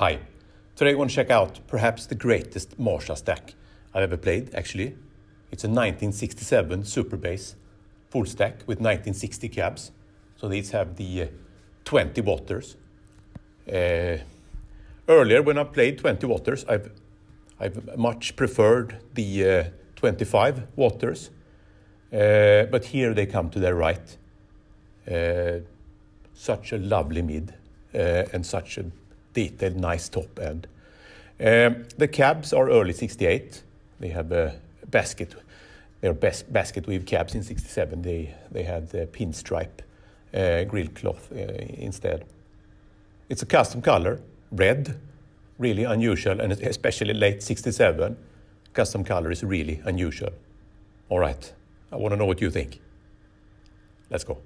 Hi. Today I want to check out perhaps the greatest Marshall stack I've ever played, actually. It's a 1967 Super Bass full stack with 1960 cabs. So these have the uh, 20 watters. Uh, earlier, when I played 20 watters, I've, I've much preferred the uh, 25 watters. Uh, but here they come to their right. Uh, such a lovely mid uh, and such a detailed, nice top end. Um, the cabs are early 68. They have a basket. They're bas basket weave cabs in 67. They, they had the pinstripe uh, grill cloth uh, instead. It's a custom color, red, really unusual, and especially late 67. Custom color is really unusual. All right, I want to know what you think. Let's go.